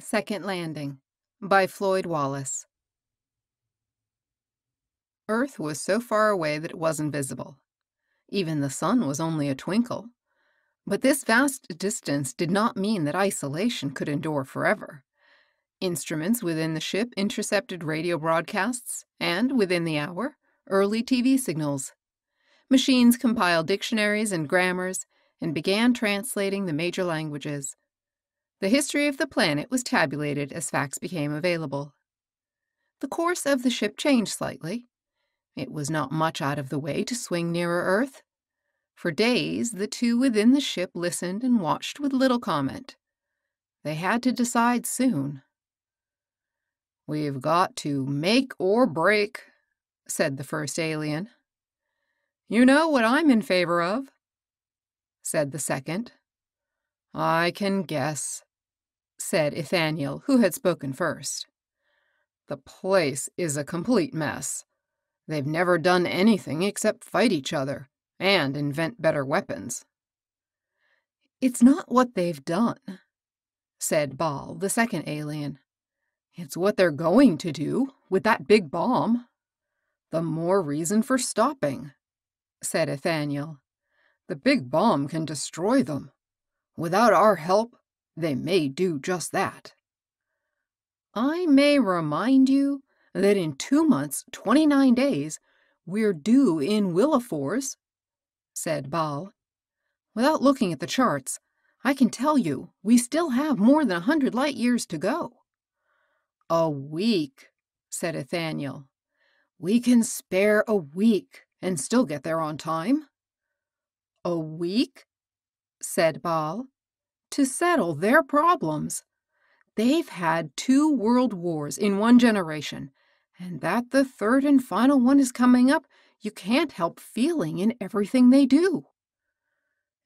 Second Landing by Floyd Wallace. Earth was so far away that it was invisible. Even the sun was only a twinkle. But this vast distance did not mean that isolation could endure forever. Instruments within the ship intercepted radio broadcasts, and, within the hour, early TV signals. Machines compiled dictionaries and grammars and began translating the major languages. The history of the planet was tabulated as facts became available. The course of the ship changed slightly. It was not much out of the way to swing nearer Earth. For days, the two within the ship listened and watched with little comment. They had to decide soon. We've got to make or break, said the first alien. You know what I'm in favor of, said the second. I can guess, said Ethaniel, who had spoken first. The place is a complete mess. They've never done anything except fight each other and invent better weapons. It's not what they've done, said Ball, the second alien. It's what they're going to do with that big bomb. The more reason for stopping, said Ethaniel. The big bomb can destroy them. Without our help, they may do just that. I may remind you that in two months, 29 days, we're due in Willafors, said Ball. Without looking at the charts, I can tell you we still have more than a hundred light years to go. A week, said Ethaniel. We can spare a week and still get there on time. A week? said Ball to settle their problems. They've had two world wars in one generation, and that the third and final one is coming up, you can't help feeling in everything they do.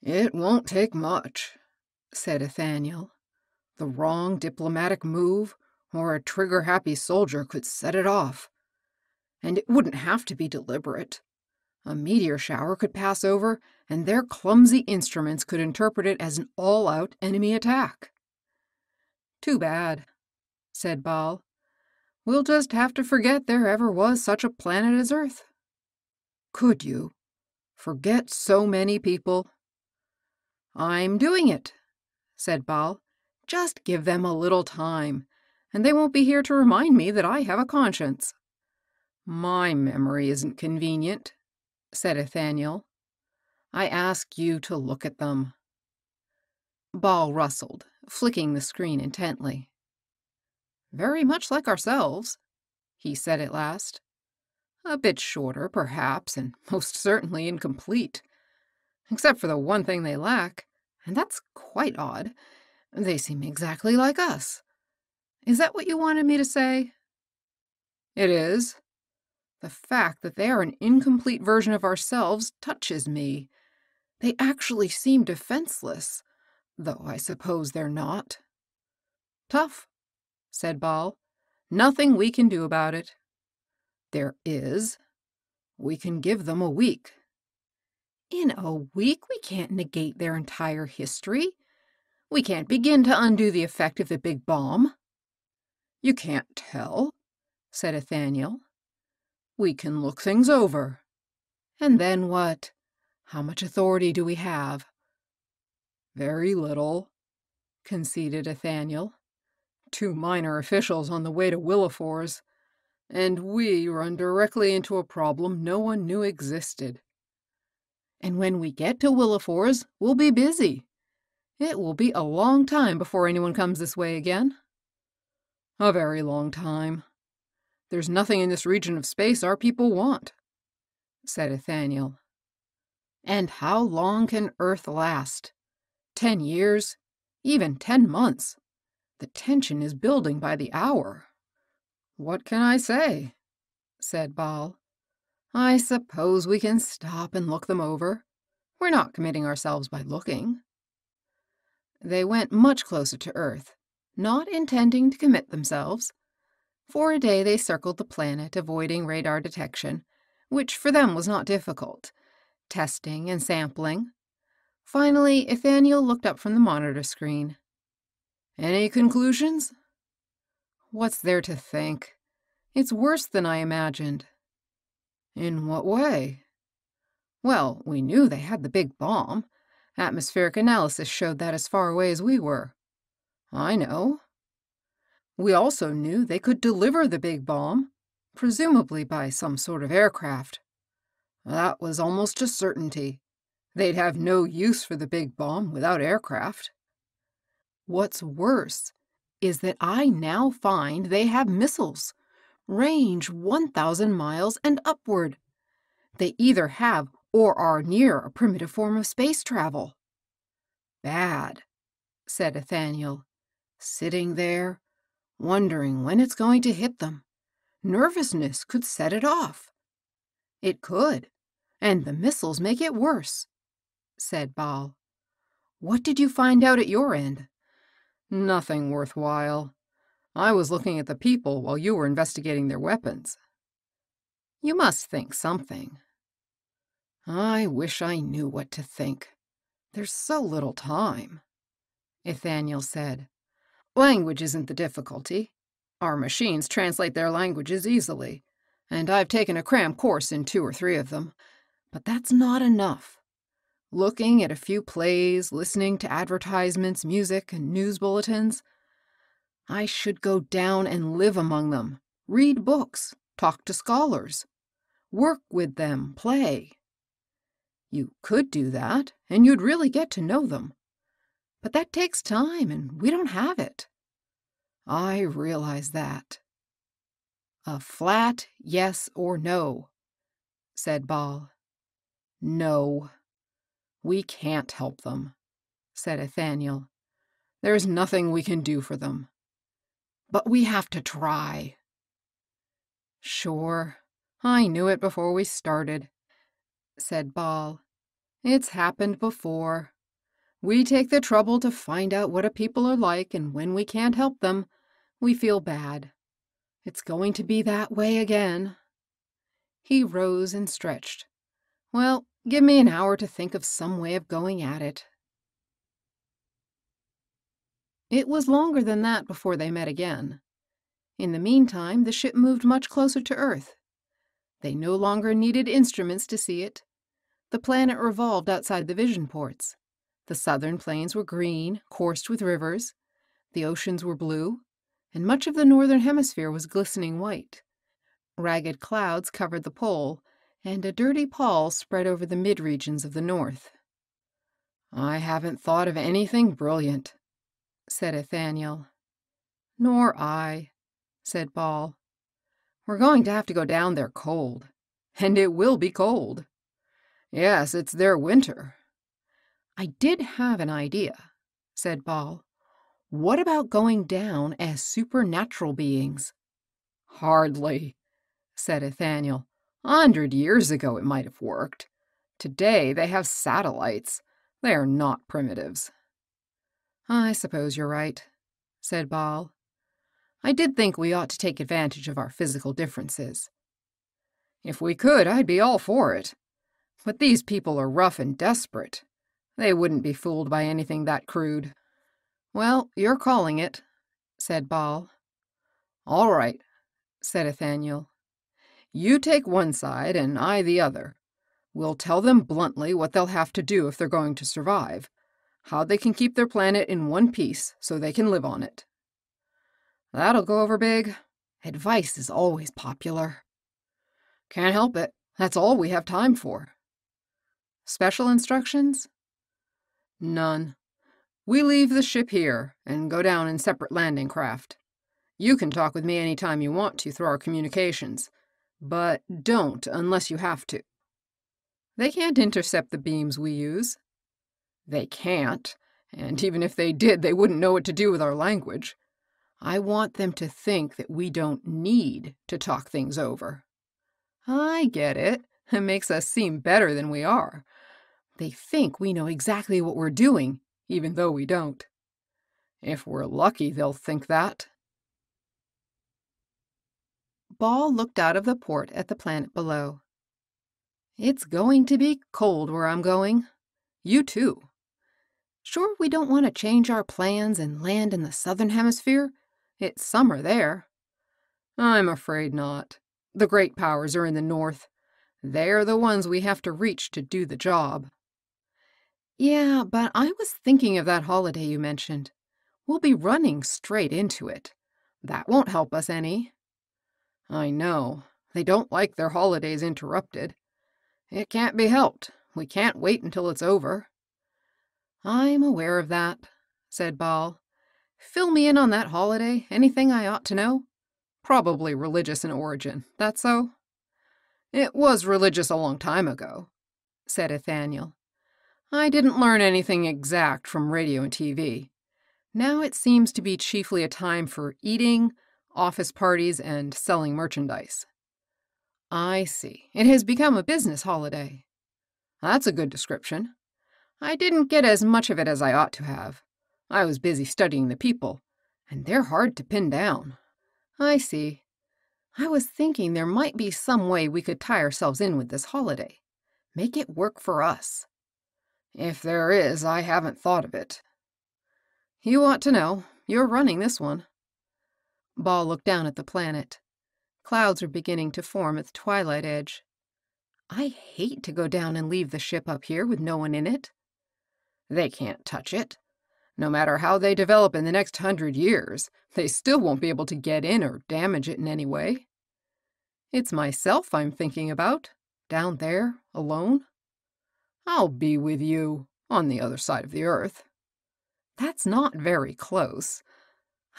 It won't take much, said Ethaniel. The wrong diplomatic move or a trigger happy soldier could set it off. And it wouldn't have to be deliberate. A meteor shower could pass over, and their clumsy instruments could interpret it as an all out enemy attack. Too bad, said Ball. We'll just have to forget there ever was such a planet as Earth. Could you? Forget so many people? I'm doing it, said Ball. Just give them a little time, and they won't be here to remind me that I have a conscience. My memory isn't convenient, said Ethaniel. I ask you to look at them. Ball rustled, flicking the screen intently. Very much like ourselves, he said at last. A bit shorter, perhaps, and most certainly incomplete. Except for the one thing they lack, and that's quite odd. They seem exactly like us. Is that what you wanted me to say? It is, the fact that they are an incomplete version of ourselves touches me. They actually seem defenseless, though I suppose they're not. Tough, said Ball. Nothing we can do about it. There is. We can give them a week. In a week, we can't negate their entire history. We can't begin to undo the effect of the big bomb. You can't tell, said Ethaniel. We can look things over. And then what? How much authority do we have? Very little, conceded Ethaniel. Two minor officials on the way to Willafors, and we run directly into a problem no one knew existed. And when we get to Willafors, we'll be busy. It will be a long time before anyone comes this way again. A very long time, there's nothing in this region of space our people want, said Ethaniel. And how long can Earth last? Ten years? Even ten months? The tension is building by the hour. What can I say? said Ball. I suppose we can stop and look them over. We're not committing ourselves by looking. They went much closer to Earth, not intending to commit themselves, for a day they circled the planet, avoiding radar detection, which for them was not difficult, testing and sampling. Finally, Ethaniel looked up from the monitor screen. Any conclusions? What's there to think? It's worse than I imagined. In what way? Well, we knew they had the big bomb. Atmospheric analysis showed that as far away as we were. I know. We also knew they could deliver the big bomb, presumably by some sort of aircraft. That was almost a certainty. They'd have no use for the big bomb without aircraft. What's worse is that I now find they have missiles, range 1,000 miles and upward. They either have or are near a primitive form of space travel. Bad, said Ethaniel, sitting there, wondering when it's going to hit them. Nervousness could set it off. It could, and the missiles make it worse, said Ball. What did you find out at your end? Nothing worthwhile. I was looking at the people while you were investigating their weapons. You must think something. I wish I knew what to think. There's so little time. Ethaniel said. Language isn't the difficulty. Our machines translate their languages easily, and I've taken a cram course in two or three of them. But that's not enough. Looking at a few plays, listening to advertisements, music, and news bulletins, I should go down and live among them, read books, talk to scholars, work with them, play. You could do that, and you'd really get to know them. But that takes time, and we don't have it. I realize that. A flat yes or no, said Ball. No. We can't help them, said Ethaniel. There's nothing we can do for them. But we have to try. Sure, I knew it before we started, said Ball. It's happened before. We take the trouble to find out what a people are like, and when we can't help them, we feel bad. It's going to be that way again. He rose and stretched. Well, give me an hour to think of some way of going at it. It was longer than that before they met again. In the meantime, the ship moved much closer to Earth. They no longer needed instruments to see it. The planet revolved outside the vision ports. The southern plains were green, coursed with rivers. The oceans were blue, and much of the northern hemisphere was glistening white. Ragged clouds covered the pole, and a dirty pall spread over the mid regions of the north. I haven't thought of anything brilliant, said Ethaniel. Nor I, said Ball. We're going to have to go down there cold, and it will be cold. Yes, it's their winter. I did have an idea, said Ball. What about going down as supernatural beings? Hardly, said Ethaniel. A hundred years ago it might have worked. Today they have satellites. They are not primitives. I suppose you're right, said Ball. I did think we ought to take advantage of our physical differences. If we could, I'd be all for it. But these people are rough and desperate. They wouldn't be fooled by anything that crude. Well, you're calling it, said Ball. All right, said Ethaniel. You take one side and I the other. We'll tell them bluntly what they'll have to do if they're going to survive, how they can keep their planet in one piece so they can live on it. That'll go over big. Advice is always popular. Can't help it. That's all we have time for. Special instructions? None. We leave the ship here and go down in separate landing craft. You can talk with me any time you want to through our communications, but don't unless you have to. They can't intercept the beams we use. They can't, and even if they did, they wouldn't know what to do with our language. I want them to think that we don't need to talk things over. I get it. It makes us seem better than we are. They think we know exactly what we're doing, even though we don't. If we're lucky, they'll think that. Ball looked out of the port at the planet below. It's going to be cold where I'm going. You too. Sure, we don't want to change our plans and land in the southern hemisphere? It's summer there. I'm afraid not. The great powers are in the north. They're the ones we have to reach to do the job. Yeah, but I was thinking of that holiday you mentioned. We'll be running straight into it. That won't help us any. I know. They don't like their holidays interrupted. It can't be helped. We can't wait until it's over. I'm aware of that, said Ball. Fill me in on that holiday. Anything I ought to know? Probably religious in origin. That so? It was religious a long time ago, said Ethaniel. I didn't learn anything exact from radio and TV. Now it seems to be chiefly a time for eating, office parties, and selling merchandise. I see. It has become a business holiday. That's a good description. I didn't get as much of it as I ought to have. I was busy studying the people, and they're hard to pin down. I see. I was thinking there might be some way we could tie ourselves in with this holiday. Make it work for us. If there is, I haven't thought of it. You ought to know. You're running this one. Ball looked down at the planet. Clouds were beginning to form at the twilight edge. I hate to go down and leave the ship up here with no one in it. They can't touch it. No matter how they develop in the next hundred years, they still won't be able to get in or damage it in any way. It's myself I'm thinking about, down there, alone. I'll be with you, on the other side of the earth. That's not very close.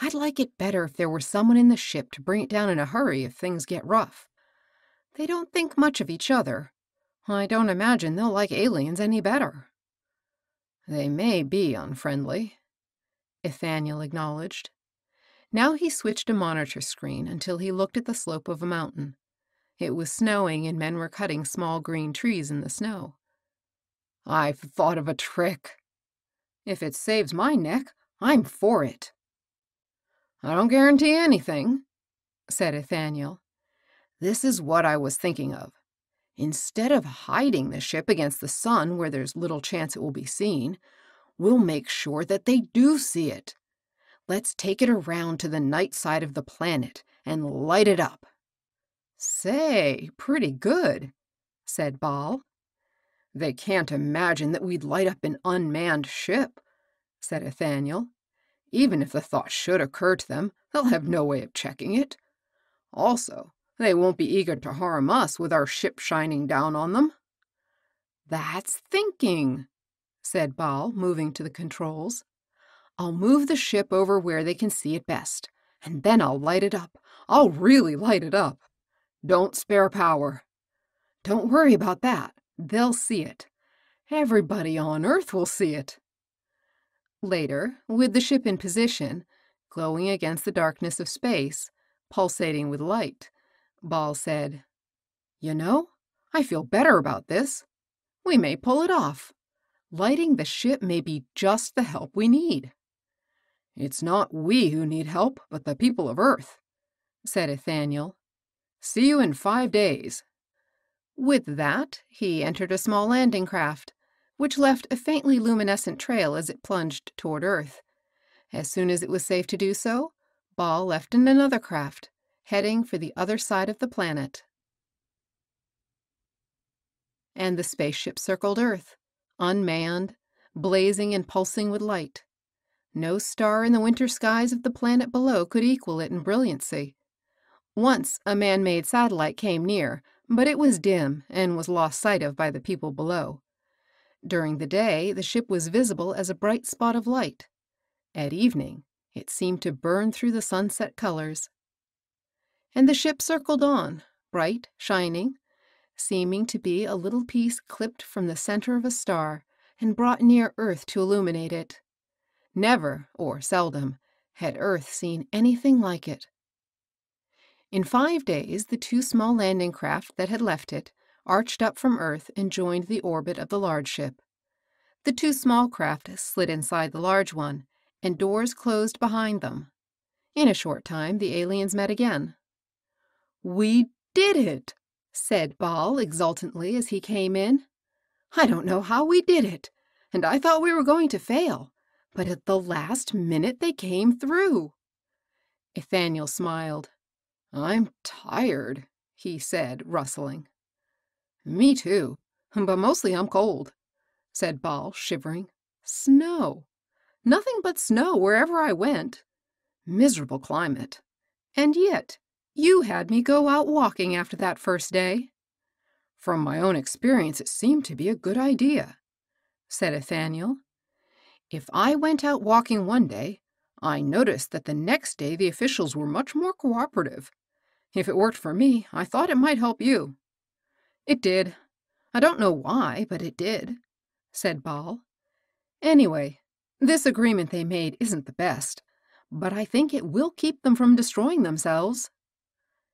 I'd like it better if there were someone in the ship to bring it down in a hurry if things get rough. They don't think much of each other. I don't imagine they'll like aliens any better. They may be unfriendly, Ethaniel acknowledged. Now he switched a monitor screen until he looked at the slope of a mountain. It was snowing and men were cutting small green trees in the snow. I've thought of a trick. If it saves my neck, I'm for it. I don't guarantee anything, said Ethaniel. This is what I was thinking of. Instead of hiding the ship against the sun where there's little chance it will be seen, we'll make sure that they do see it. Let's take it around to the night side of the planet and light it up. Say, pretty good, said Ball. They can't imagine that we'd light up an unmanned ship, said Ethaniel. Even if the thought should occur to them, they'll have no way of checking it. Also, they won't be eager to harm us with our ship shining down on them. That's thinking, said Ball, moving to the controls. I'll move the ship over where they can see it best, and then I'll light it up. I'll really light it up. Don't spare power. Don't worry about that. They'll see it. Everybody on Earth will see it. Later, with the ship in position, glowing against the darkness of space, pulsating with light, Ball said, You know, I feel better about this. We may pull it off. Lighting the ship may be just the help we need. It's not we who need help, but the people of Earth, said Ethaniel, See you in five days. With that, he entered a small landing craft, which left a faintly luminescent trail as it plunged toward Earth. As soon as it was safe to do so, Ball left in another craft, heading for the other side of the planet. And the spaceship circled Earth, unmanned, blazing and pulsing with light. No star in the winter skies of the planet below could equal it in brilliancy. Once a man made satellite came near, but it was dim and was lost sight of by the people below. During the day, the ship was visible as a bright spot of light. At evening, it seemed to burn through the sunset colors. And the ship circled on, bright, shining, seeming to be a little piece clipped from the center of a star and brought near Earth to illuminate it. Never, or seldom, had Earth seen anything like it. In five days, the two small landing craft that had left it arched up from Earth and joined the orbit of the large ship. The two small craft slid inside the large one, and doors closed behind them. In a short time, the aliens met again. We did it, said Ball exultantly as he came in. I don't know how we did it. and I thought we were going to fail, but at the last minute they came through. Ethaniel smiled. I'm tired, he said, rustling. Me too, but mostly I'm cold, said Ball, shivering. Snow. Nothing but snow wherever I went. Miserable climate. And yet, you had me go out walking after that first day. From my own experience, it seemed to be a good idea, said Ethaniel. If I went out walking one day, I noticed that the next day the officials were much more cooperative. If it worked for me, I thought it might help you. It did. I don't know why, but it did, said Ball. Anyway, this agreement they made isn't the best, but I think it will keep them from destroying themselves.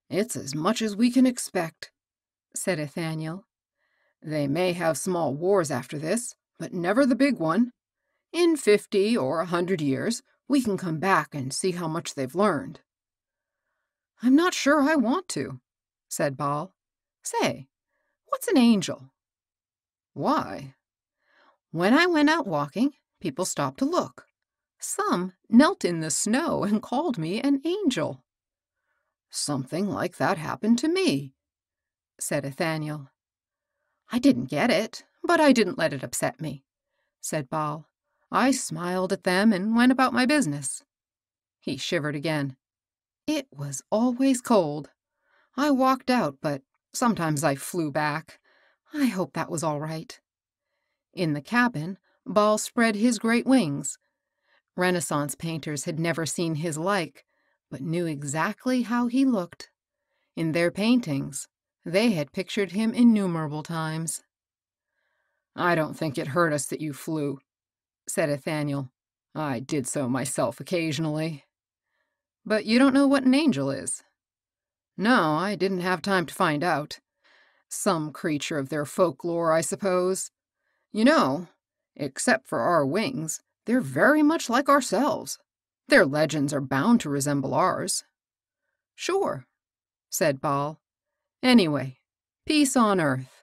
It's as much as we can expect, said Ethaniel. They may have small wars after this, but never the big one. In fifty or a hundred years, we can come back and see how much they've learned. I'm not sure I want to, said Ball. Say, what's an angel? Why? When I went out walking, people stopped to look. Some knelt in the snow and called me an angel. Something like that happened to me, said Ethaniel. I didn't get it, but I didn't let it upset me, said Ball. I smiled at them and went about my business. He shivered again. It was always cold. I walked out, but sometimes I flew back. I hope that was all right. In the cabin, Ball spread his great wings. Renaissance painters had never seen his like, but knew exactly how he looked. In their paintings, they had pictured him innumerable times. I don't think it hurt us that you flew, said Ethaniel. I did so myself occasionally. But you don't know what an angel is? No, I didn't have time to find out. Some creature of their folklore, I suppose. You know, except for our wings, they're very much like ourselves. Their legends are bound to resemble ours. Sure, said Ball. Anyway, peace on earth.